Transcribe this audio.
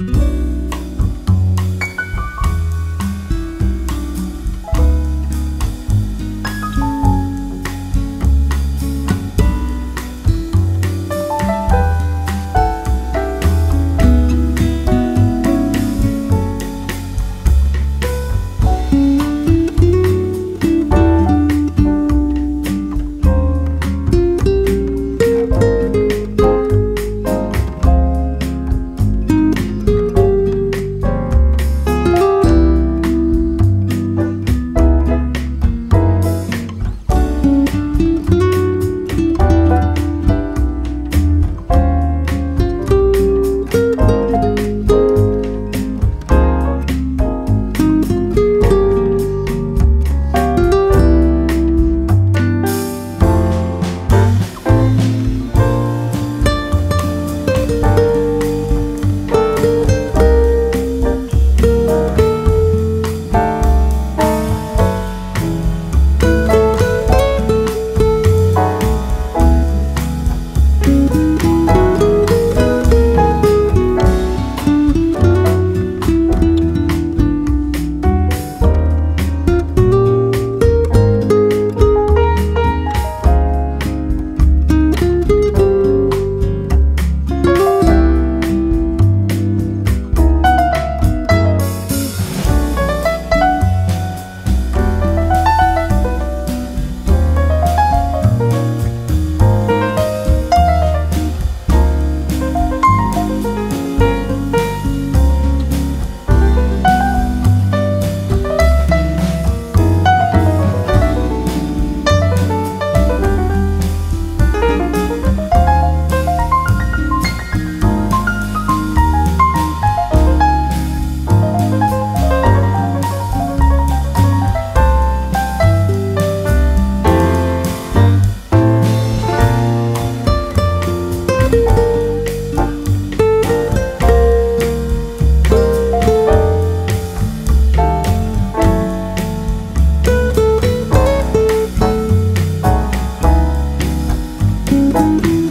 Música Música